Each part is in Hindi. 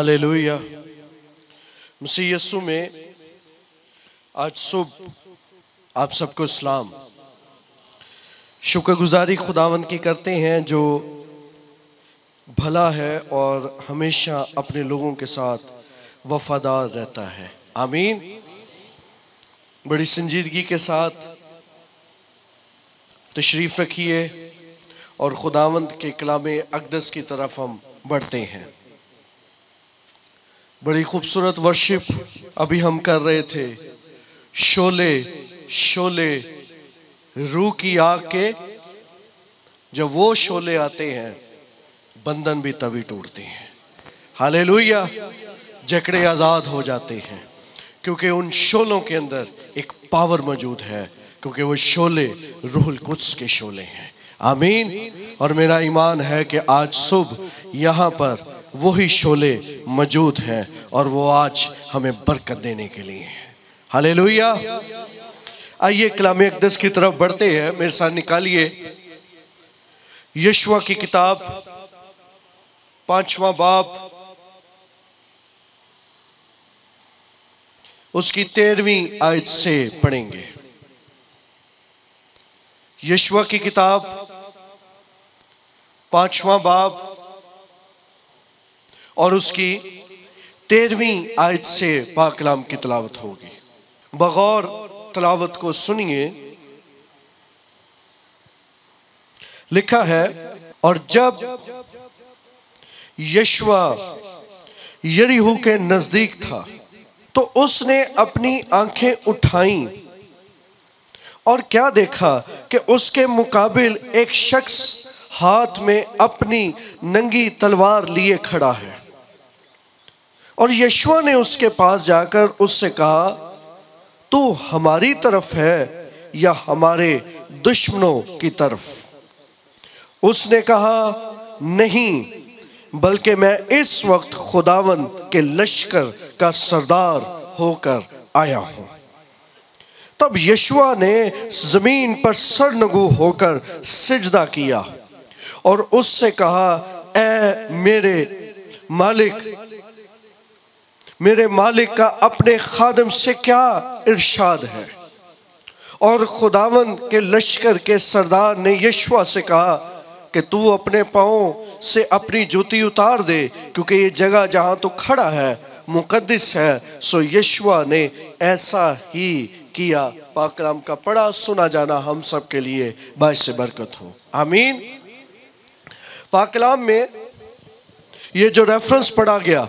हालेलुया मसीह यस्सु में आज सुबह आप सबको सलाम। शुक्रगुजारी खुदावन की करते हैं जो भला है और हमेशा अपने लोगों के साथ वफादार रहता है। आमीन। बड़ी संजीदगी के साथ तशरीफ़ रखिए और खुदावंद के कलाम अकदस की तरफ़ हम बढ़ते हैं। बड़ी खूबसूरत वर्शिप अभी हम कर रहे थे। शोले शोले रूह की आग के जब वो शोले आते हैं, बंधन भी तभी टूटते हैं। हाले जकड़े आज़ाद हो जाते हैं, क्योंकि उन शोलों के अंदर एक पावर मौजूद है, क्योंकि वो शोले, रूहुल कुछ के शोले हैं। आमीन! और मेरा ईमान है कि आज सुबह यहाँ पर वही शोले मौजूद हैं और वो आज हमें बरकत देने के लिए हैं। हाले आइए कलाम अकदस की तरफ़ बढ़ते हैं। मेरे साथ निकालिए यशवा की किताब, पांचवा बाप उसकी तेरहवीं आयत से पढ़ेंगे। यशवा की किताब, पांचवा बाप और उसकी तेरहवीं आयत से पाकलाम की तलावत होगी। बगौर तलावत को सुनिए। लिखा है, और जब यशवा यरीहू के नज़दीक था तो उसने अपनी आँखें उठाई और क्या देखा कि उसके मुकाबिल एक शख्स हाथ में अपनी नंगी तलवार लिए खड़ा है। और यशवा ने उसके पास जाकर उससे कहा, तू हमारी तरफ़ है या हमारे दुश्मनों की तरफ़? उसने कहा, नहीं, बल्कि मैं इस वक्त खुदावन के लश्कर का सरदार होकर आया हूँ। तब यशुआ ने ज़मीन पर सरनगु होकर सिजदा किया और उससे कहा, ए मेरे मालिक मेरे मालिक का अपने खादम से क्या इरशाद है? और खुदावन के लश्कर के सरदार ने यशवा से कहा कि तू अपने पाओ से अपनी जूती उतार दे, क्योंकि ये जगह जहाँ तू खड़ा है मुकदस है, सो यशवा ने ऐसा ही किया। पाकलाम का पड़ा सुना, जाना हम सब के लिए बायस से बरकत हो। आमीन। पाकलाम में ये जो रेफरेंस पढ़ा गया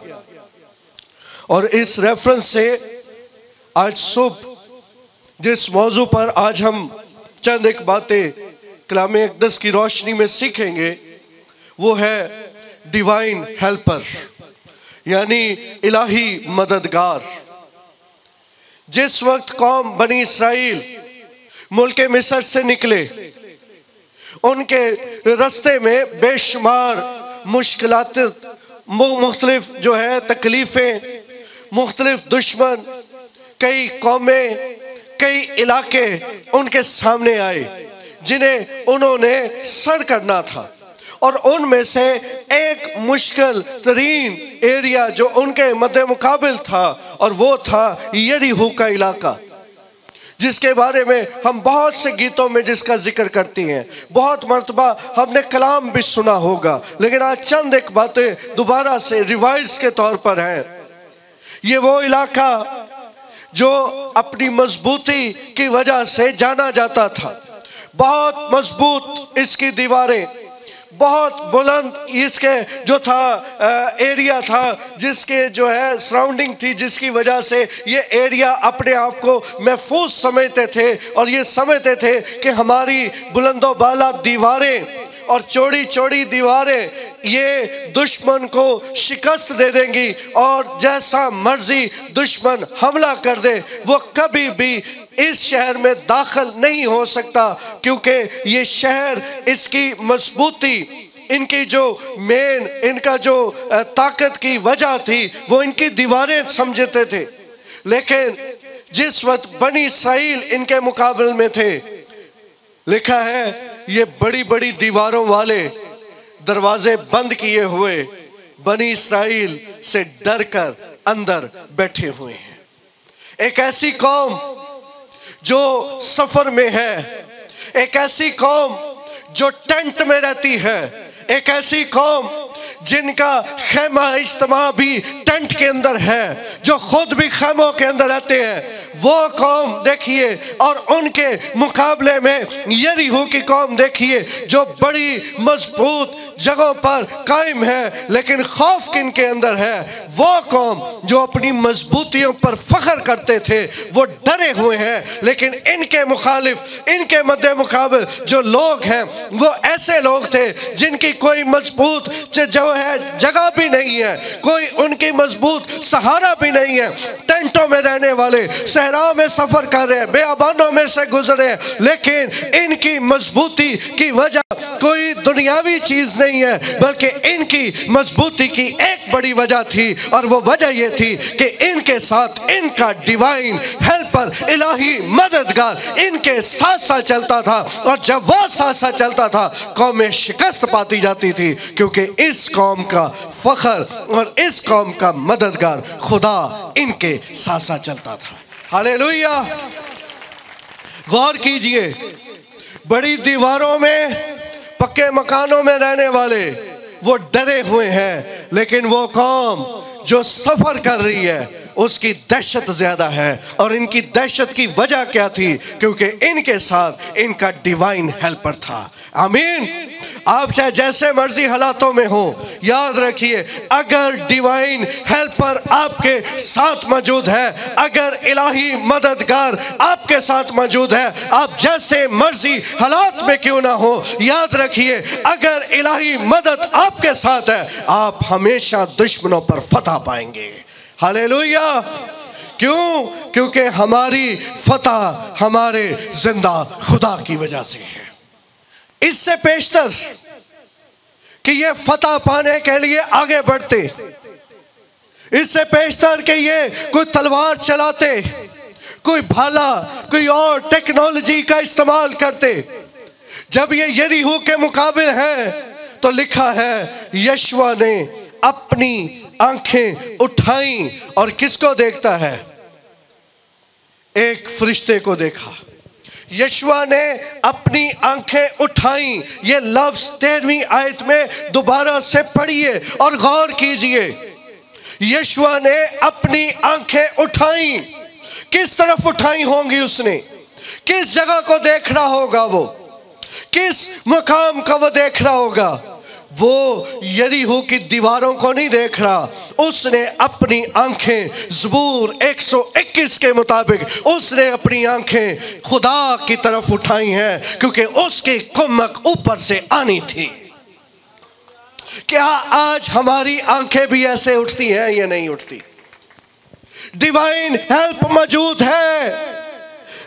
और इस रेफरेंस से आज सुबह, जिस मौजू पर आज हम चंद एक बातें कलाम अकदस की रोशनी में सीखेंगे, वो है डिवाइन हेल्पर यानी इलाही मददगार। जिस वक्त कौम बनी इसराइल मुल्क मिसर से निकले, उनके रास्ते में बेशुमार मुश्किल मुख्तलिफ़ जो है तकलीफ़ें मुख्तलिफ़ दुश्मन, कई कौमें, कई इलाके उनके सामने आए, जिन्हें उन्होंने सर करना था। और उनमें से एक मुश्किल तरीन एरिया जो उनके मद्द मुकाबल था, और वो था यरीहू का इलाका, जिसके बारे में हम बहुत से गीतों में जिसका ज़िक्र करती हैं। बहुत मरतबा हमने कलाम भी सुना होगा, लेकिन आज चंद एक बातें दोबारा से रिवाइज के तौर पर हैं। ये वो इलाका जो अपनी मजबूती की वजह से जाना जाता था। बहुत मज़बूत इसकी दीवारें बहुत बुलंद इसके जो था आ, एरिया था जिसके जो है सराउंडिंग थी जिसकी वजह से ये एरिया अपने आप को महफूज समझते थे और ये समझते थे कि हमारी बुलंदो बाला दीवारें और चौड़ी चौड़ी दीवारें ये दुश्मन को शिकस्त दे देंगी और जैसा मर्ज़ी दुश्मन हमला कर दे, वो कभी भी इस शहर में दाखिल नहीं हो सकता, क्योंकि ये शहर इसकी मजबूती, इनकी जो मेन, इनका जो ताकत की वजह थी, वो इनकी दीवारें समझते थे। लेकिन जिस वक्त बनी इसराइल इनके मुकाबले में थे लिखा है, ये बड़ी बड़ी दीवारों वाले दरवाजे बंद किए हुए बनी इसराइल से डर कर अंदर बैठे हुए हैं। एक ऐसी कौम जो सफ़र में है, एक ऐसी कौम जो टेंट में रहती है, एक ऐसी कौम जिनका खेमा इज्तमा भी टेंट के अंदर है, जो खुद भी खेमों के अंदर रहते हैं, वो कौम देखिए, और उनके मुकाबले में यरीहू की कौम देखिए, जो बड़ी मज़बूत जगहों पर कायम है, लेकिन खौफ किन के अंदर है, वो कौम जो अपनी मजबूतियों पर फख्र करते थे, वो डरे हुए हैं, लेकिन इनके मुखालिफ, इनके मद्दे मुकाबल जो लोग हैं, वो ऐसे लोग थे जिनकी कोई मज़बूत है, जगह भी नहीं है, कोई उनकी मज़बूत सहारा भी नहीं है। टेंटों में रहने वाले, सहराओं में सफ़र कर रहे हैं बेअबानों में से गुजरे हैं, लेकिन इनकी मजबूती की वजह कोई दुनियावी चीज़ नहीं है, बल्कि इनकी मजबूती की एक बड़ी वजह थी, और वो वजह ये थी कि इनके साथ इनका डिवाइन हेल्पर इलाही मददगार, इनके साथ साथ चलता था, और जब वो साथ साथ चलता था, कौमें शिकस्त पाती जाती थी, क्योंकि इस का फखर और इस कौम का मददगार खुदा इनके साथ चलता था। हाले गौर कीजिए, बड़ी दीवारों में, पक्के मकानों में रहने वाले, वो डरे हुए हैं, लेकिन वो कौम जो सफ़र कर रही है, उसकी दहशत ज़्यादा है। और इनकी दहशत की वजह क्या थी? क्योंकि इनके साथ इनका डिवाइन हेल्पर था। आमीन। आप चाहे जैसे मर्ज़ी हालातों में हो, याद रखिए, अगर डिवाइन हेल्पर आपके साथ मौजूद है, अगर इलाही मददगार आपके साथ मौजूद है, आप जैसे मर्ज़ी हालात में क्यों ना हो, याद रखिए, अगर इलाही मदद आपके साथ है, आप हमेशा दुश्मनों पर फतह पाएँगे। हालेलुया। क्यों? क्योंकि हमारी फतह हमारे ज़िंदा खुदा की वजह से है। इससे पेशतर कि ये फतह पाने के लिए आगे बढ़ते। इससे पेशतर कि ये कोई तलवार चलाते, कोई भाला, कोई और टेक्नोलॉजी का इस्तेमाल करते। जब ये यरीहू के मुकाबले है तो लिखा है, यशवा ने अपनी आँखें उठाई और किसको देखता है? एक फरिश्ते को देखा। यशवा ने अपनी आँखें उठाई, ये लफ्ज तेरहवीं आयत में दोबारा से पढ़िए और गौर कीजिए। यशवा ने अपनी आँखें उठाई। किस तरफ़ उठाई होंगी उसने? किस जगह को देख रहा होगा वो? किस मुकाम का वो देख रहा होगा? वो यरीहू की दीवारों को नहीं देख रहा। उसने अपनी आँखें जबूर 121 के मुताबिक उसने अपनी आँखें खुदा की तरफ़ उठाई हैं, क्योंकि उसकी कुमक ऊपर से आनी थी। क्या आज हमारी आँखें भी ऐसे उठती हैं या नहीं उठती? डिवाइन हेल्प मौजूद है।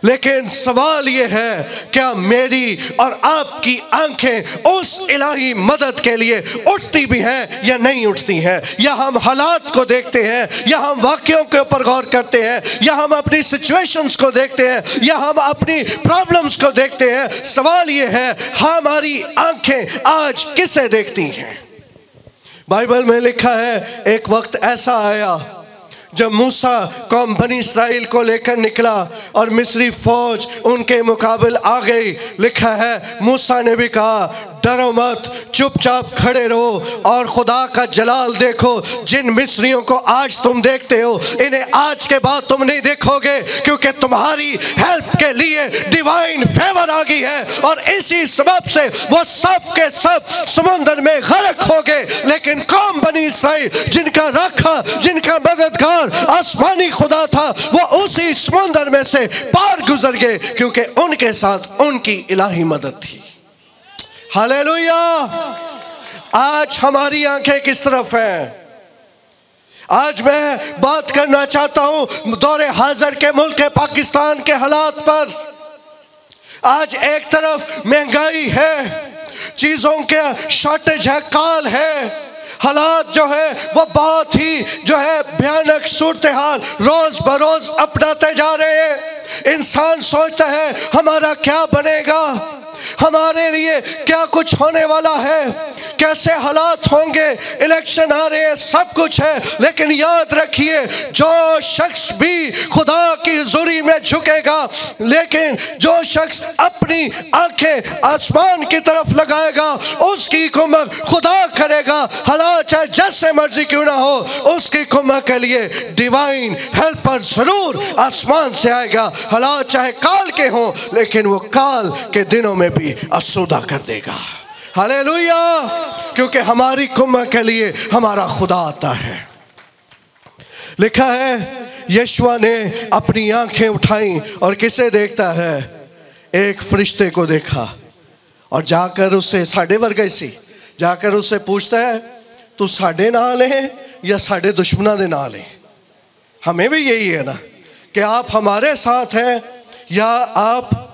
लेकिन सवाल यह है, क्या मेरी और आपकी आँखें उस इलाही मदद के लिए उठती भी हैं या नहीं उठती हैं? या हम हालात को देखते हैं, या हम वाक्यों के ऊपर गौर करते हैं, या हम अपनी सिचुएशंस को देखते हैं, या हम अपनी प्रॉब्लम्स को देखते हैं? सवाल यह है, हमारी आँखें आज किसे देखती हैं? बाइबल में लिखा है, एक वक्त ऐसा आया जब मूसा कौम बनी इसराइल को लेकर निकला और मिस्री फौज उनके मुकाबले आ गई, लिखा है, मूसा ने भी कहा डरो मत, चुपचाप खड़े रहो और खुदा का जलाल देखो। जिन मिस्रियों को आज तुम देखते हो, इन्हें आज के बाद तुम नहीं देखोगे, क्योंकि तुम्हारी हेल्प के लिए डिवाइन फेवर आ गई है और इसी सबब से वो सब के सब समुद्र में गर्क हो गए। लेकिन कौम बनी इसराइल, जिनका रखा, जिनका मददगार, आसमानी खुदा था, वो उसी समुद्र में से पार गुजर गए, क्योंकि उनके साथ उनकी इलाही मदद थी। हालेलुया। आज हमारी आँखें किस तरफ़ हैं? आज मैं बात करना चाहता हूँ दौरे हाजिर के मुल्क, पाकिस्तान के हालात पर। आज एक तरफ़ महँगाई है, चीज़ों के शॉर्टेज है, काल है। हालात जो है, वो बहुत ही जो है भयानक सूरत हाल रोज बरोज अपनाते जा रहे हैं। इंसान सोचता है, हमारा क्या बनेगा? हमारे लिए क्या कुछ होने वाला है? कैसे हालात होंगे? इलेक्शन आ रहे हैं, सब कुछ है, लेकिन याद रखिए, जो शख्स भी खुदा की हजूरी में झुकेगा, लेकिन जो शख्स अपनी आँखें आसमान की तरफ़ लगाएगा, उसकी कुमक खुदा करेगा। हालात चाहे जैसे मर्ज़ी क्यों ना हो, उसकी कुमक के लिए डिवाइन हेल्पर ज़रूर आसमान से आएगा। हालात चाहे काल के हों, लेकिन वो काल के दिनों में भी असुदा कर देगा। हाले क्योंकि हमारी कुम्भ के लिए हमारा खुदा आता है। लिखा है यशवा ने अपनी आँखें उठाई और किसे देखता है? एक फरिश्ते को देखा और जाकर उसे, साढ़े वर्ग सी, जाकर उससे पूछता है, तू साढ़े नाल है या साढ़े दुश्मना के नाल है? हमें भी यही है ना, कि आप हमारे साथ हैं या आप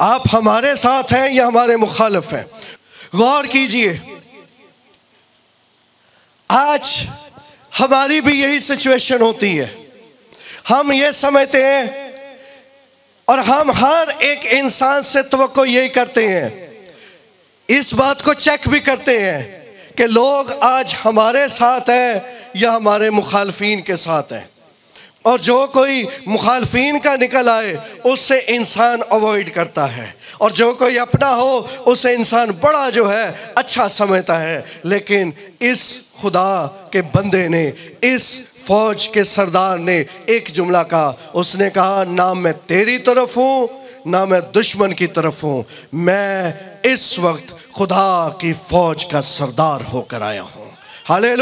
आप हमारे साथ हैं, या हमारे मुखालफ हैं। गौर कीजिए, आज हमारी भी यही सिचुएशन होती है। हम ये समझते हैं और हम हर एक इंसान से तो यही करते हैं। इस बात को चेक भी करते हैं कि लोग आज हमारे साथ हैं या हमारे मुखालफी के साथ हैं। और जो कोई मुखालफी का निकल आए, उससे इंसान अवॉइड करता है। और जो कोई अपना हो उसे इंसान बड़ा जो है अच्छा समझता है। लेकिन इस खुदा के बंदे ने, इस फौज के सरदार ने एक जुमला कहा उसने कहा, ना मैं तेरी तरफ़ हूँ, ना मैं दुश्मन की तरफ़ हूँ। मैं इस वक्त खुदा की फौज का सरदार होकर आया हूँ। हाले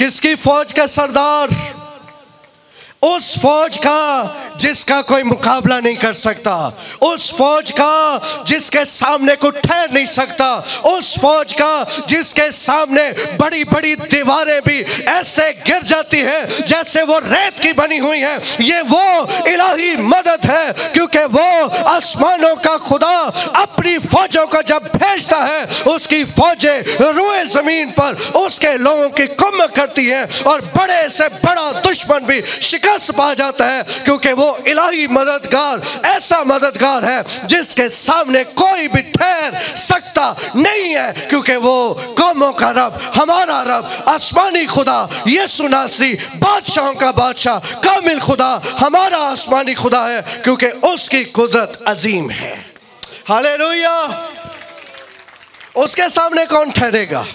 किसकी फौज का सरदार? उस फौज का जिसका कोई मुकाबला नहीं कर सकता, उस फौज का जिसके सामने को ठहर नहीं सकता, उस फौज का जिसके सामने बड़ी बड़ी दीवारें भी ऐसे गिर जाती है जैसे वो रेत की बनी हुई है। ये वो इलाही मदद है, क्योंकि वो आसमानों का खुदा अपनी फौजों को जब भेजता है, उसकी फौजें रुए ज़मीन पर उसके लोगों की कुम करती है और बड़े से बड़ा दुश्मन भी शिकार शिकस्त पा जाता है, क्योंकि वो इलाही मददगार, ऐसा मददगार है, जिसके सामने कोई भी ठहर सकता नहीं है, क्योंकि वो कौमों का रब, हमारा रब, आसमानी खुदा ये सुनासी बादशाहों का बादशाह, कामिल खुदा, हमारा आसमानी खुदा है, क्योंकि उसकी कुदरत अजीम है। हाले उसके सामने कौन ठहरेगा?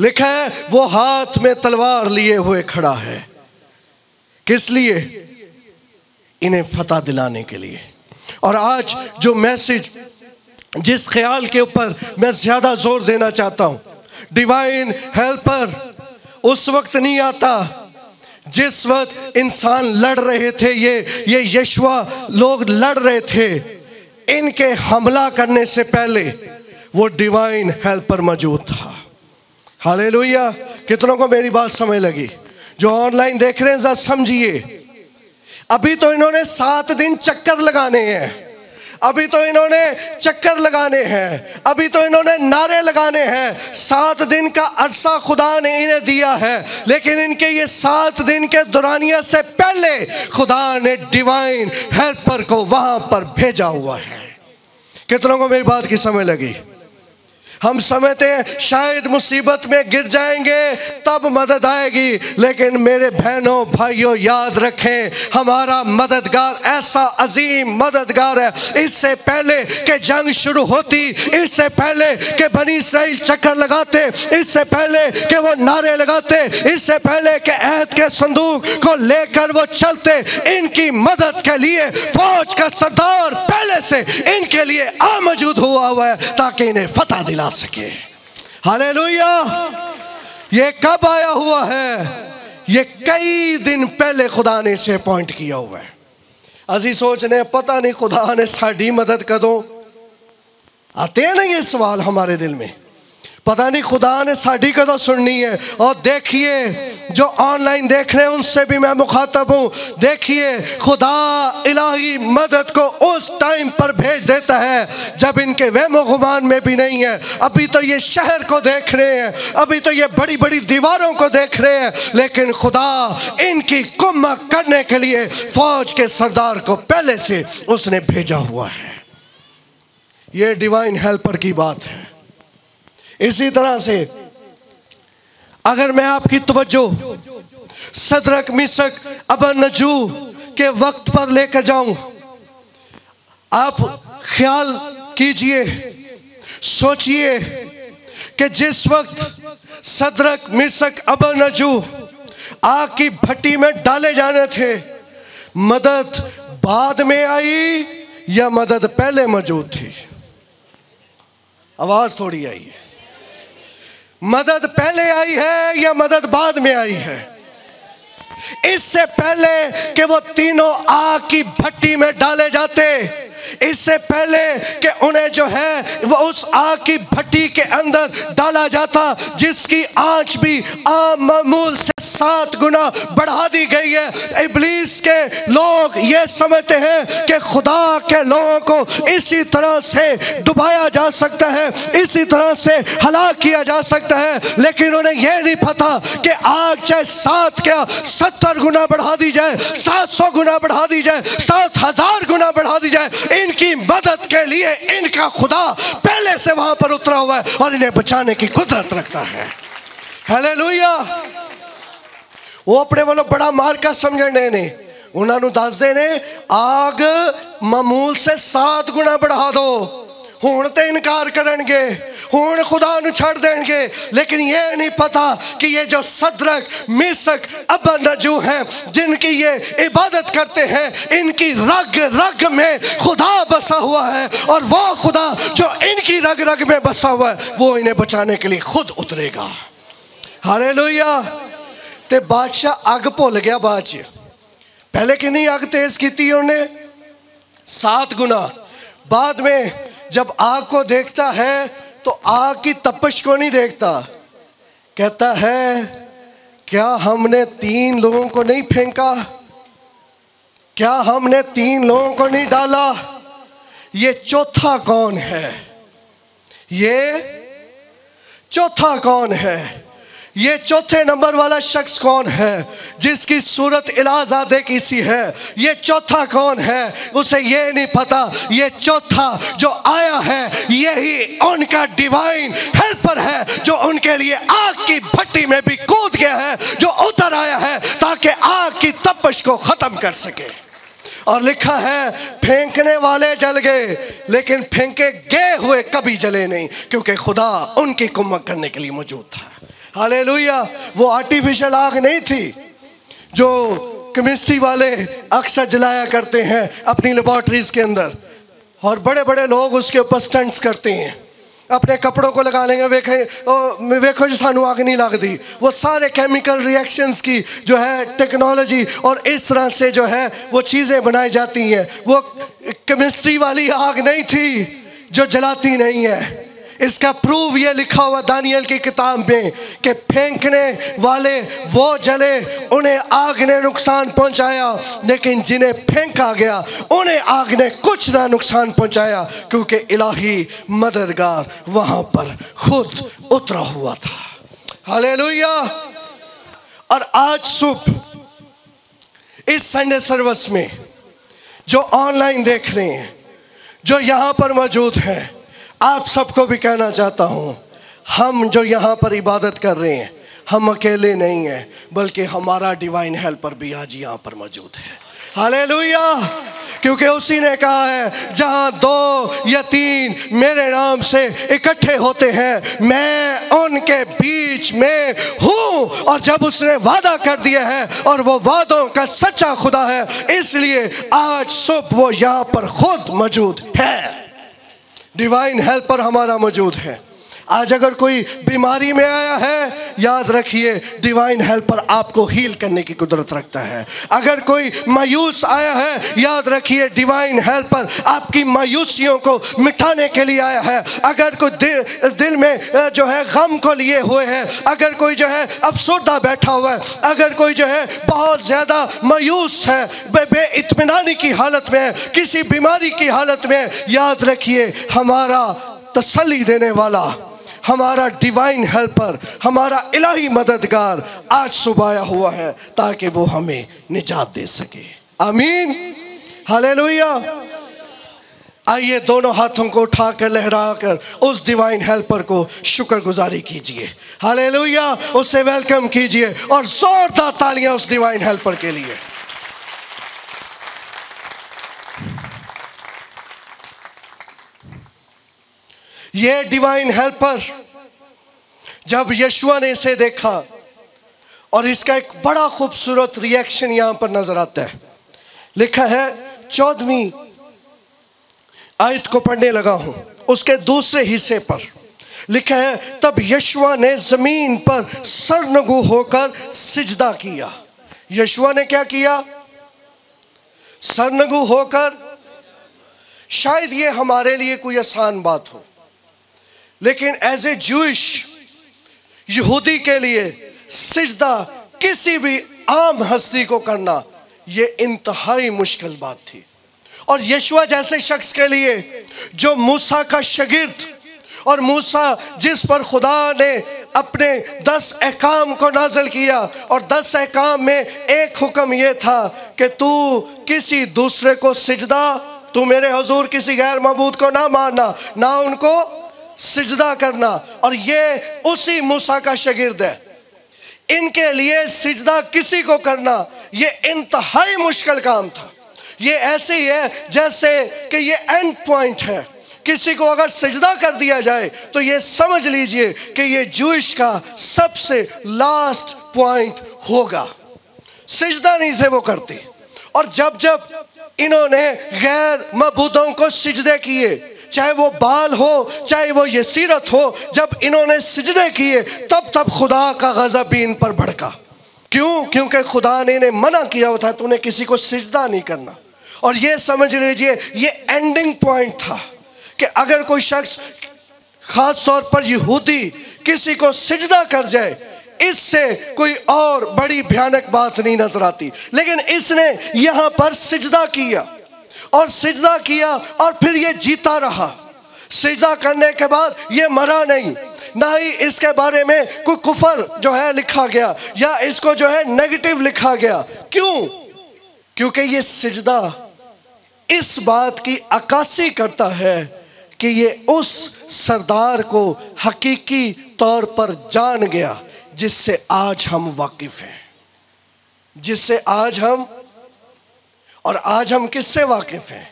लिखा है, वो हाथ में तलवार लिए हुए खड़ा है। किस लिए? इन्हें फतह दिलाने के लिए। और आज जो मैसेज, जिस ख्याल के ऊपर मैं ज़्यादा ज़ोर देना चाहता हूँ डिवाइन हेल्पर उस वक्त नहीं आता जिस वक्त इंसान लड़ रहे थे, ये ये यशवा लोग लड़ रहे थे। इनके हमला करने से पहले वो डिवाइन हेल्पर मौजूद था। हाले कितनों को मेरी बात समझ लगी? जो ऑनलाइन देख रहे हैं, जरा समझिए। अभी तो इन्होंने सात दिन चक्कर लगाने हैं। अभी तो इन्होंने चक्कर लगाने हैं। अभी तो इन्होंने नारे लगाने हैं। सात दिन का अरसा खुदा ने इन्हें दिया है, लेकिन इनके ये सात दिन के दौरानिया से पहले खुदा ने डिवाइन हेल्पर को वहाँ पर भेजा हुआ है। कितनों को मेरी बात की समय लगी? हम समझते हैं, शायद मुसीबत में गिर जाएँगे, तब मदद आएगी। लेकिन मेरे बहनों, भाइयों, याद रखें, हमारा मददगार ऐसा अजीम मददगार है। इससे पहले कि जंग शुरू होती, इससे पहले कि बनी इसराइल चक्कर लगाते, इससे पहले कि वो नारे लगाते, इससे पहले कि अहद के संदूक को लेकर वो चलते, इनकी मदद के लिए फौज का सरदार पहले से इनके लिए आ मौजूद हुआ हुआ है, ताकि इन्हें फतह दिला सके। हाले ये कब आया हुआ है? ये कई दिन पहले खुदा ने इसे अपॉइंट किया हुआ है। असी सोचने, पता नहीं खुदा ने साड़ी मदद कदों आते हैं ना ये सवाल हमारे दिल में? पता नहीं खुदा ने साड़ी कदों सुननी है। और देखिए, जो ऑनलाइन देख रहे हैं, उनसे भी मैं मुखातब हूँ। देखिए, खुदा इलाही मदद को उस टाइम पर भेज देता है, जब इनके वहमो गुमान में भी नहीं है। अभी तो ये शहर को देख रहे हैं, अभी तो ये बड़ी बड़ी दीवारों को देख रहे हैं। लेकिन खुदा इनकी कुम करने के लिए फौज के सरदार को पहले से उसने भेजा हुआ है। ये डिवाइन हेल्पर की बात है। इसी तरह से, अगर मैं आपकी तवज्जो, सदरक, मिसक अबन नजू के वक्त पर लेकर जाऊँ, आप ख्याल कीजिए, सोचिए कि जिस वक्त सदरक, मिसक अबन नजू आग की भट्टी में डाले जाने थे, मदद बाद में आई या मदद पहले मौजूद थी? आवाज़ थोड़ी आई है। मदद पहले आई है या मदद बाद में आई है? इससे पहले कि वो तीनों आग की भट्टी में डाले जाते, इससे पहले कि उन्हें जो है वो उस आग की भट्टी के अंदर डाला जाता, जिसकी आँच भी आम मामूल से सात गुना बढ़ा दी गई है। इबलीस के लोग ये समझते हैं कि खुदा के लोगों को इसी तरह से डुबाया जा सकता है, इसी तरह से हलाक किया जा सकता है, लेकिन उन्हें यह नहीं पता कि आग चाहे सात क्या सत्तर गुना बढ़ा दी जाए, सात सौ गुना बढ़ा दी जाए, सात हज़ार गुना बढ़ा दी जाए, इनकी मदद के लिए इनका खुदा पहले से वहाँ पर उतरा हुआ है और इन्हें बचाने की कुदरत रखता है। हालेलुया। वो अपने वालों बड़ा मार्का समझने ने उन्होंने दस देने, आग मामूल से सात गुना बढ़ा दो। हूँ तो इनकार करेंगे हूँ खुदा छड़ देंगे लेकिन ये नहीं पता कि ये जो सदरक मिसक अब नजू हैं जिनकी ये इबादत करते हैं इनकी रग रग में खुदा बसा हुआ है और वो खुदा जो इनकी रग रग में बसा हुआ है वो इन्हें बचाने के लिए खुद उतरेगा हाले ते बादशाह अग भुल गया बाद पहले कि नहीं अग तेज की उन्हें सात गुना बाद में जब आग को देखता है तो आग की तपश को नहीं देखता। कहता है, क्या हमने तीन लोगों को नहीं फेंका? क्या हमने तीन लोगों को नहीं डाला? ये चौथा कौन है? ये चौथा कौन है? ये चौथे नंबर वाला शख्स कौन है? जिसकी सूरत इलाजादे की सी है। ये चौथा कौन है? उसे ये नहीं पता। ये चौथा जो आया है, यही उनका डिवाइन हेल्पर है, जो उनके लिए आग की भट्टी में भी कूद गया है, जो उतर आया है ताकि आग की तपश को खत्म कर सके। और लिखा है, फेंकने वाले जल गए, लेकिन फेंके गए हुए कभी जले नहीं, क्योंकि खुदा उनकी कुमक करने के लिए मौजूद था। हाले वो आर्टिफिशियल आग नहीं थी जो केमिस्ट्री वाले अक्सर जलाया करते हैं अपनी लेबॉर्ट्रीज के अंदर। और बड़े बड़े लोग उसके ऊपर स्टंट्स करते हैं। अपने कपड़ों को लगा लेंगे, वेखे वेखो जी, सानू आग नहीं लगती। वो सारे केमिकल रिएक्शंस की जो है टेक्नोलॉजी और इस तरह से जो है वो चीज़ें बनाई जाती हैं। वो केमिस्ट्री वाली आग नहीं थी जो जलाती नहीं है। इसका प्रूव ये लिखा हुआ दानियल की किताब में कि फेंकने वाले वो जले उन्हें आग ने नुकसान पहुँचाया, लेकिन जिन्हें फेंका गया, उन्हें आग ने कुछ ना नुकसान पहुँचाया, क्योंकि इलाही मददगार वहाँ पर खुद उतरा हुआ था। हालेलुया। और आज सुबह, इस संडे सर्विस में, जो ऑनलाइन देख रहे हैं, जो यहाँ पर मौजूद हैं आप सबको भी कहना चाहता हूँ, हम जो यहाँ पर इबादत कर रहे हैं, हम अकेले नहीं हैं, बल्कि हमारा डिवाइन हेल्पर भी आज यहाँ पर मौजूद है। हाले क्योंकि उसी ने कहा है, जहाँ दो या तीन मेरे नाम से इकट्ठे होते हैं, मैं उनके बीच में हूँ, और जब उसने वादा कर दिया है, और वो वादों का सच्चा खुदा है, इसलिए आज सुबह वो यहाँ पर खुद मौजूद है। डिवाइन हेल्पर हमारा मौजूद है। आज अगर कोई बीमारी में आया है याद रखिए डिवाइन हेल्पर आपको हील करने की कुदरत रखता है। अगर कोई मायूस आया है याद रखिए डिवाइन हेल्पर आपकी मायूसियों को मिटाने के लिए आया है। अगर कोई दिल, दिल में जो है गम को लिए हुए है अगर कोई जो है अफसरदा बैठा हुआ है अगर कोई जो है बहुत ज़्यादा मायूस है बे, बे इतमानी की हालत में है किसी बीमारी की हालत में याद रखिए हमारा तसली देने वाला हमारा डिवाइन हेल्पर हमारा इलाही मददगार आज सुबह आया हुआ है ताकि वो हमें निजात दे सके। आमीन। हालेलुया। आइए दोनों हाथों को उठाकर, लहराकर उस डिवाइन हेल्पर को शुक्रगुजारी कीजिए। हालेलुया। उसे वेलकम कीजिए और जोरदार तालियाँ उस डिवाइन हेल्पर के लिए। ये डिवाइन हेल्पर जब यशुआ ने इसे देखा और इसका एक बड़ा खूबसूरत रिएक्शन यहाँ पर नज़र आता है। लिखा है, चौदहवीं आयत को पढ़ने लगा हूँ, उसके दूसरे हिस्से पर। लिखा है, तब यशुआ ने ज़मीन पर सरनगु होकर सिजदा किया। यशुआ ने क्या किया? सरनगु होकर, शायद ये हमारे लिए कोई आसान बात हो। लेकिन एज ए जूश यहूदी के लिए सिजदा किसी भी आम हस्ती को करना यह इंतहाई मुश्किल बात थी। और यशुआ जैसे शख्स के लिए, जो मूसा का शगिर्द, और मूसा जिस पर खुदा ने अपने दस अहकाम को नाजल किया, और दस अहकाम में एक हुक्म यह था कि तू किसी दूसरे को सिजदा, तू मेरे हजूर किसी गैर मबूद को ना मारना, ना उनको सिजदा करना। और ये उसी मूसा का शगिर्द है। इनके लिए सिजदा किसी को करना, ये इंतहाई मुश्किल काम था। ये ऐसे ही है, जैसे कि ये एंड पॉइंट है। किसी को अगर सजदा कर दिया जाए तो ये समझ लीजिए कि ये जूश का सबसे लास्ट पॉइंट होगा। सजदा नहीं थे वो करते। और जब जब इन्होंने गैर मबूदों को सिजदे किए चाहे वो बाल हो, चाहे वो ये सीरत हो, जब इन्होंने सिजदे किए, तब तब खुदा का गजब भी इन पर भड़का। क्यों? क्योंकि खुदा ने इन्हें मना किया था तो उन्हें किसी को सिजदा नहीं करना। और ये समझ लीजिए, ये एंडिंग पॉइंट था कि अगर कोई शख्स खास तौर पर यहूदी किसी को सिजदा कर जाए, इससे कोई और बड़ी भयानक बात नहीं नज़र आती। लेकिन इसने यहाँ पर सिजदा किया। और सिजदा किया और फिर ये जीता रहा। सिजदा करने के बाद ये मरा नहीं। ना ही इसके बारे में कोई कुफर जो है लिखा गया या इसको जो है नेगेटिव लिखा गया। क्यों? क्योंकि ये सिजदा इस बात की अक्सी करता है कि ये उस सरदार को हकीकी तौर पर जान गया जिससे आज हम वाकिफ हैं। जिससे आज हम और आज हम किससे वाकिफ हैं?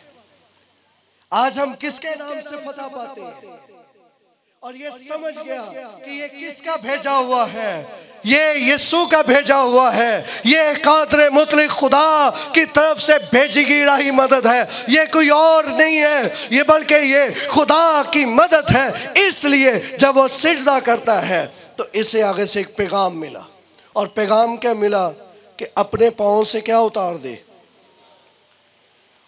आज हम किसके नाम से फतह पाते हैं? और ये समझ गया कि ये किसका भेजा हुआ है? ये यीशु का भेजा हुआ है। ये कादर मुतलिक खुदा की तरफ़ से भेजी गई रही मदद है। ये कोई और नहीं है, ये बल्कि ये खुदा की मदद है। इसलिए जब वो सिजदा करता है तो इसे आगे से एक पैगाम मिला। और पैगाम क्या मिला कि अपने पाँव से क्या उतार दे?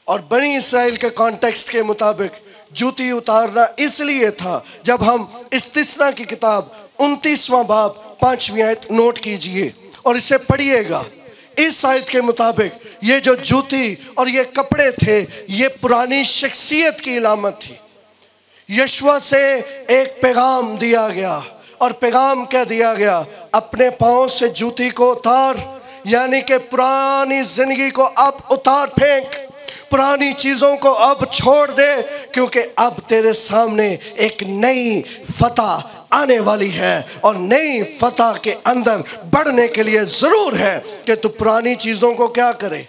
और बनी इसराइल के कॉन्टेक्स्ट के मुताबिक जूती उतारना इसलिए था जब हम इस तिसरा की किताब उनतीसवां बाप पांचवी आयत नोट कीजिए और इसे पढ़िएगा। इस आयत के मुताबिक ये जो जूती और ये कपड़े थे, ये पुरानी शख्सियत की इलामत थी। यशवा से एक पैगाम दिया गया और पैगाम क्या दिया गया? अपने पाँव से जूती को उतार, यानी कि पुरानी ज़िंदगी को अब उतार फेंक। पुरानी चीज़ों को अब छोड़ दे, क्योंकि अब तेरे सामने एक नई फतह आने वाली है और नई फतह के अंदर बढ़ने के लिए ज़रूर है कि तू पुरानी चीज़ों को क्या करे।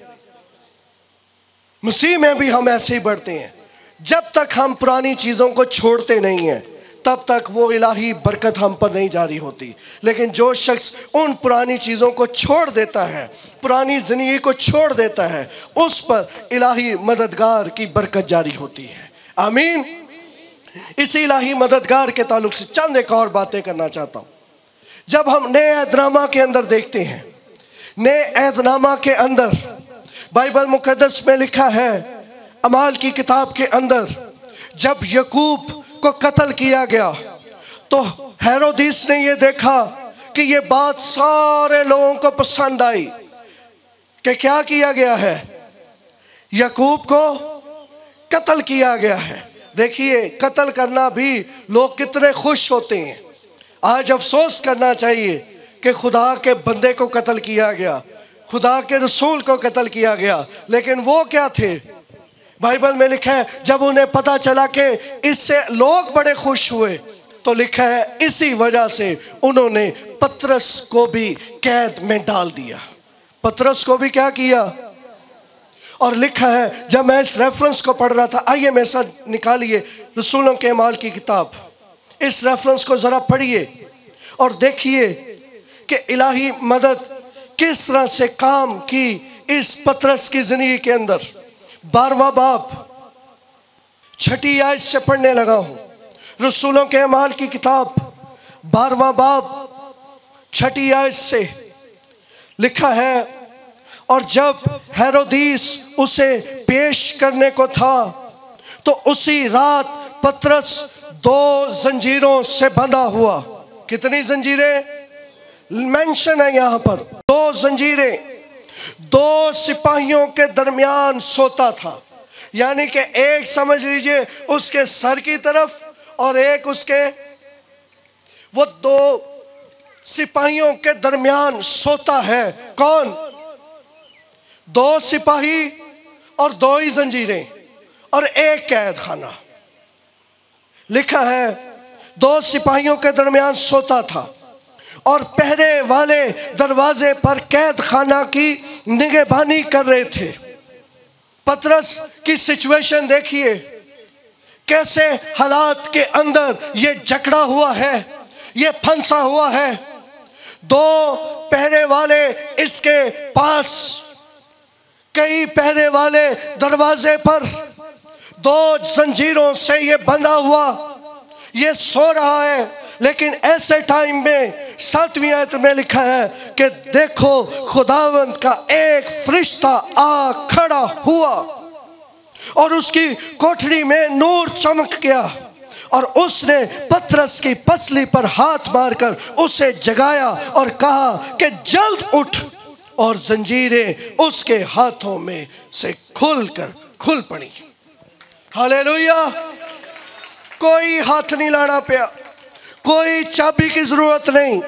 मसीह में भी हम ऐसे ही बढ़ते हैं। जब तक हम पुरानी चीज़ों को छोड़ते नहीं हैं, तब तक वो इलाही बरकत हम पर नहीं जारी होती। लेकिन जो शख्स उन पुरानी चीज़ों को छोड़ देता है पुरानी ज़िंदगी को छोड़ देता है, उस पर इलाही मददगार की बरकत जारी होती है। आमीन। इसी इलाही मददगार के ताल्लुक से चंद एक और बातें करना चाहता हूँ। जब हम नए ऐदनामा के अंदर देखते हैं, नए ऐदनामा के अंदर, बाइबल मुकदस में लिखा है, अमाल की किताब के अंदर, जब यकूब को कत्ल किया गया तो हेरोदीस ने यह देखा कि ये बात सारे लोगों को पसंद आई। कि क्या किया गया है? यकूब को कत्ल किया गया है। देखिए, कत्ल करना भी लोग कितने खुश होते हैं। आज अफसोस करना चाहिए कि खुदा के बंदे को कत्ल किया गया, खुदा के रसूल को कत्ल किया गया। लेकिन वो क्या थे? बाइबल में लिखा है, जब उन्हें पता चला कि इससे लोग बड़े खुश हुए तो लिखा है, इसी वजह से उन्होंने पत्रस को भी कैद में डाल दिया। पत्रस को भी क्या किया? और लिखा है, जब मैं इस रेफरेंस को पढ़ रहा था, आइए मेरे साथ निकालिए रसूलों के माल की किताब। इस रेफरेंस को ज़रा पढ़िए और देखिए कि इलाही मदद किस तरह से काम की इस पत्रस की ज़िंदगी के अंदर। बारवा बाप छठी आयत से पढ़ने लगा हूँ। रसूलों के माल की किताब बारवा बाप छठी आयत से लिखा है और जब हेरोदीस उसे पेश करने को था तो उसी रात पत्रस दो जंजीरों से बंधा हुआ। कितनी जंजीरें? मेंशन है यहाँ पर। दो जंजीरें, दो सिपाहियों के दरमियान सोता था। यानी कि एक समझ लीजिए उसके सर की तरफ़ और एक उसके, वो दो सिपाहियों के दरमियान सोता है। कौन? दो सिपाही और दो ही जंजीरें और एक कैद खाना लिखा है, दो सिपाहियों के दरमियान सोता था और पहरे वाले दरवाजे पर कैद खाना की निगहबानी कर रहे थे। पत्रस की सिचुएशन देखिए, कैसे हालात के अंदर ये जकड़ा हुआ है, ये फंसा हुआ है। दो पहरे वाले इसके पास कई पहरे वाले दरवाजे पर दो जंजीरों से ये बंधा हुआ। ये सो रहा है, लेकिन ऐसे टाइम में सातवीं आयत में लिखा है कि देखो, खुदावंत का एक फरिश्ता आ खड़ा हुआ और उसकी कोठरी में नूर चमक गया और उसने पत्रस की पसली पर हाथ मारकर उसे जगाया और कहा कि जल्द उठ। और जंजीरें उसके हाथों में से खुल कर खुल पड़ी। हालेलुया। कोई हाथ नहीं लाना पिया। कोई चाबी की ज़रूरत नहीं।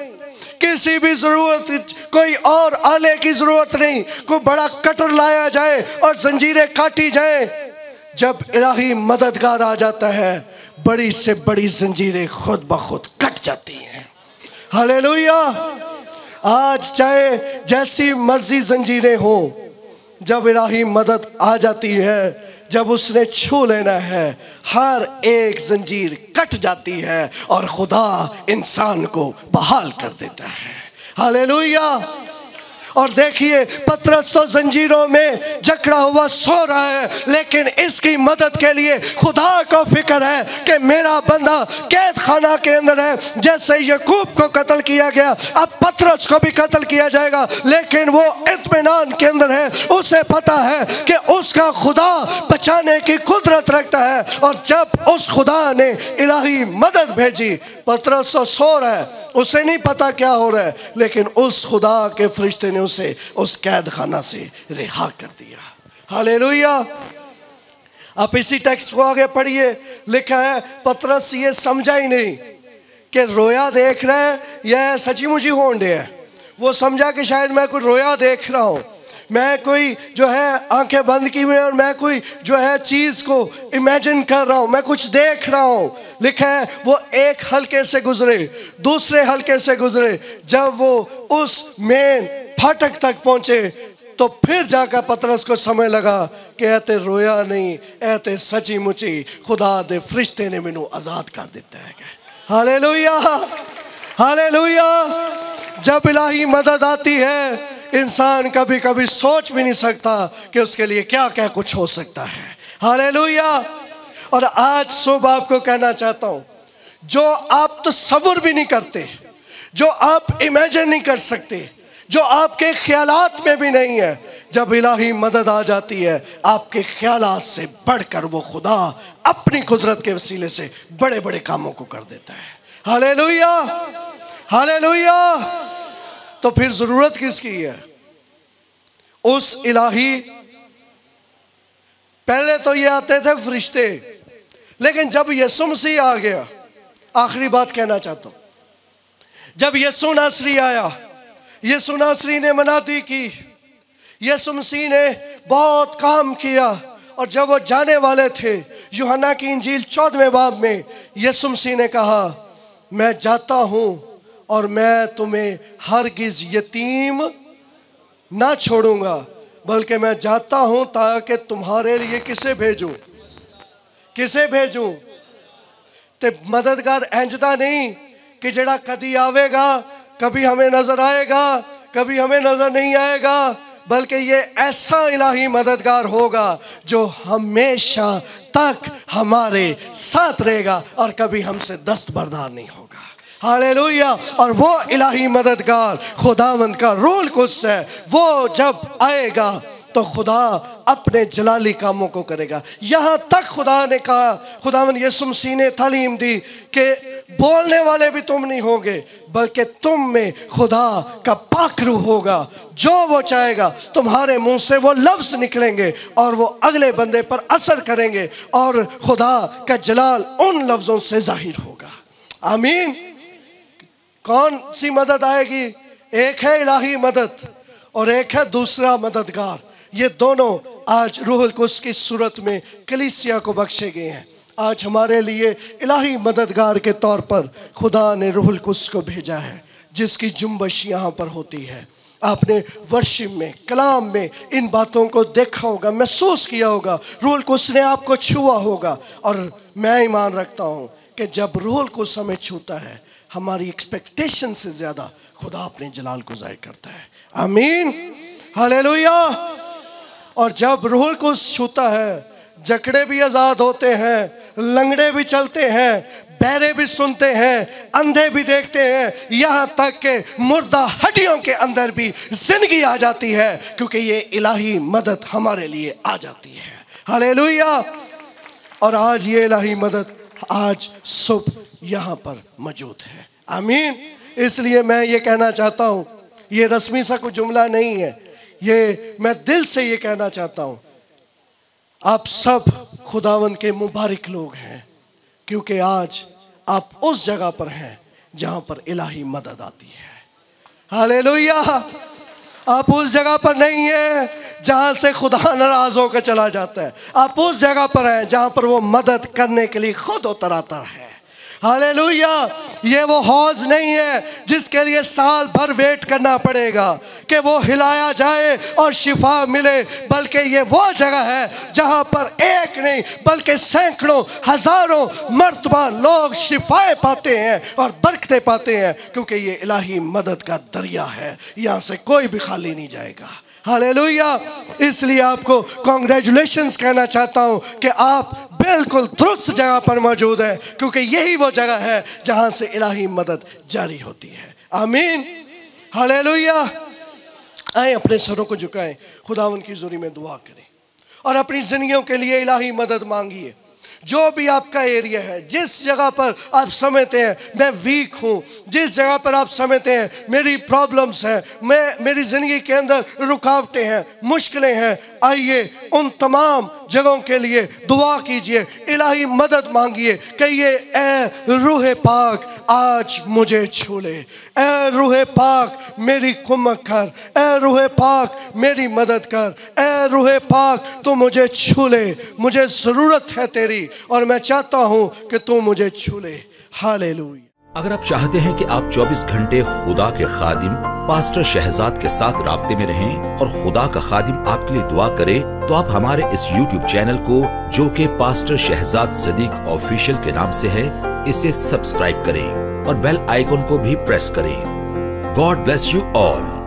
किसी भी ज़रूरत कोई और आले की ज़रूरत नहीं। कोई बड़ा कटर लाया जाए और जंजीरें काटी जाए। जब इलाही मददगार आ जाता है, बड़ी से बड़ी जंजीरें खुद ब खुद कट जाती हैं। हालेलुया। आज चाहे जैसी मर्ज़ी जंजीरें हो, जब इलाही मदद आ जाती है, जब उसने छू लेना है, हर एक जंजीर कट जाती है और खुदा इंसान को बहाल कर देता है। हाल हालेलुया। और देखिए, पत्रस तो जंजीरों में जकड़ा हुआ सो रहा है, लेकिन इसकी मदद के लिए खुदा को फ़िक्र है कि मेरा बंदा कैद खाना के अंदर है। जैसे यकूब को कत्ल किया गया, अब पत्रस को भी कत्ल किया जाएगा, लेकिन वो इतमान के अंदर है। उसे पता है कि उसका खुदा बचाने की कुदरत रखता है, और जब उस खुदा ने इलाही मदद भेजी पत्रस तो सो रहा है। उसे नहीं पता क्या हो रहा है। लेकिन उस खुदा के फरिश्ते ने उसे उस कैद खाना से रिहा कर दिया। हालेलुया। आप इसी टेक्स्ट को आगे पढ़िए। लिखा है, पत्रस ये समझा ही नहीं कि रोया देख रहा है या सची मुची होंडे है। वो समझा कि शायद मैं कोई रोया देख रहा हूँ। मैं कोई जो है आँखें बंद की हुई और मैं कोई जो है चीज़ को इमेजिन कर रहा हूँ, मैं कुछ देख रहा हूँ। लिखा है, वो एक हल्के से गुजरे, दूसरे हल्के से गुजरे। जब वो उस मेन फाटक तक पहुँचे तो फिर जाकर पतरस को समय लगा कि ऐते रोया नहीं ऐते सची मुची, खुदा दे फरिश्ते ने मैनू आज़ाद कर दिता है। हाले लोहिया जब इलाही मदद आती है इंसान कभी कभी सोच भी नहीं सकता कि उसके लिए क्या क्या कुछ हो सकता है। हालेलुया। और आज सुबह आपको कहना चाहता हूँ, जो आप तो सबर भी नहीं करते, जो आप इमेजिन नहीं कर सकते, जो आपके ख्यालात में भी नहीं है, जब इलाही मदद आ जाती है, आपके ख्यालात से बढ़कर वो खुदा अपनी कुदरत के वसीले से बड़े बड़े कामों को कर देता है। हाले लोहिया हाले लोहिया तो फिर ज़रूरत किसकी है? उस इलाही। पहले तो ये आते थे फरिश्ते, लेकिन जब यसु मसीह आ गया, आखिरी बात कहना चाहता हूँ। जब यसु नासरी आया यसु नासरी ने मनाती की। यसु मसीह ने बहुत काम किया, और जब वो जाने वाले थे, यूहन्ना की इंजील चौदहवें बाब में यसु मसीह ने कहा, मैं जाता हूँ और मैं तुम्हें हरगिज यतीम ना छोड़ूँगा, बल्कि मैं जाता हूँ ताकि तुम्हारे लिए किसे भेजूं? किसे भेजूं? ते मददगार इंजदा नहीं कि जड़ा कदी आवेगा, कभी हमें नज़र आएगा, कभी हमें नज़र नहीं आएगा, बल्कि ये ऐसा इलाही मददगार होगा जो हमेशा तक हमारे साथ रहेगा और कभी हमसे दस्तबरदार नहीं होगा। हालेलुया। और वो इलाही मददगार, खुदावंद का रोल कुछ है। वो जब आएगा तो खुदा अपने जलाली कामों को करेगा। यहाँ तक खुदा ने कहा खुदावन यसु मसीह ने तालीम दी कि बोलने वाले भी तुम नहीं होंगे, बल्कि तुम में खुदा का पाखरू होगा। जो वो चाहेगा, तुम्हारे मुँह से वो लफ्ज निकलेंगे और वो अगले बंदे पर असर करेंगे और खुदा का जलाल उन लफ्जों से ज़ाहिर होगा। आमीन। कौन सी मदद आएगी? एक है इलाही मदद और एक है दूसरा मददगार। ये दोनों आज रूहल कुस की सूरत में कलिसिया को बख्शे गए हैं। आज हमारे लिए इलाही मददगार के तौर पर खुदा ने रूहुल कुस को भेजा है, जिसकी जुम्बश यहाँ पर होती है। आपने वर्शिप में, कलाम में इन बातों को देखा होगा, महसूस किया होगा। रूहुल कुस ने आपको छुआ होगा और मैं ईमान रखता हूँ कि जब रूहुल कुस हमें छूता है हमारी एक्सपेक्टेशन से ज़्यादा खुदा अपने जलाल को ज़ाहिर करता है। आमीन। हालेलुया। और जब रूह को छूता है, जकड़े भी आज़ाद होते हैं, लंगड़े भी चलते हैं बहरे भी सुनते हैं, अंधे भी देखते हैं, यहाँ तक के मुर्दा हड्डियों के अंदर भी ज़िंदगी आ जाती है, क्योंकि ये इलाही मदद हमारे लिए आ जाती है। हालेलुया। और आज ये इलाही मदद आज सुबह यहाँ पर मौजूद है। आमीन। इसलिए मैं ये कहना चाहता हूँ, ये रस्मी सा कोई जुमला नहीं है। ये मैं दिल से ये कहना चाहता हूँ, आप सब खुदावन के मुबारक लोग हैं, क्योंकि आज आप उस जगह पर हैं जहाँ पर इलाही मदद आती है। हाले आप उस जगह पर नहीं है जहाँ से खुदा नाराज़ होकर चला जाता है। आप उस जगह पर है जहाँ पर वो मदद करने के लिए खुद उतर आता है। हालेलुया। ये वो हौज नहीं है जिसके लिए साल भर वेट करना पड़ेगा कि वो हिलाया जाए और शिफा मिले, बल्कि ये वो जगह है जहाँ पर एक नहीं, बल्कि सैकड़ों, हज़ारों मरतबा लोग शिफाए पाते हैं और बरकते पाते हैं, क्योंकि ये इलाही मदद का दरिया है। यहाँ से कोई भी खाली नहीं जाएगा। हालेलुया। इसलिए आपको कॉन्ग्रेचुलेशन कहना चाहता हूँ कि आप बिल्कुल दुरुस्त जगह पर मौजूद है, क्योंकि यही वो जगह है जहाँ से इलाही मदद जारी होती है। आमीन। हालेलुया। आए अपने सरों को झुकाएँ। खुदा उनकी जुरी में दुआ करें और अपनी जिंदगियों के लिए इलाही मदद मांगिए। जो भी आपका एरिया है, जिस जगह पर आप समझते हैं, मैं वीक हूँ। जिस जगह पर आप समझते हैं, मेरी प्रॉब्लम्स हैं। मैं, मेरी ज़िंदगी के अंदर रुकावटें हैं, मुश्किलें हैं। आइए उन तमाम जगहों के लिए दुआ कीजिए, इलाही मदद मांगिए, कहिए ए रूह पाक, आज मुझे छू ले ए रूह पाक, मेरी कुमक कर। ए रूह पाक, मेरी मदद कर। ए रूह पाक, तू मुझे छू ले मुझे ज़रूरत है तेरी, और मैं चाहता हूँ कि तू मुझे छू ले हाले अगर आप चाहते हैं कि आप 24 घंटे खुदा के खादिम पास्टर शहजाद के साथ रबते में रहें और खुदा का खादिम आपके लिए दुआ करे तो आप हमारे इस यूट्यूब चैनल को, जो कि पास्टर शहजाद सदीक ऑफिशियल के नाम से है, इसे सब्सक्राइब करें और बेल आइकन को भी प्रेस करें। God bless you all.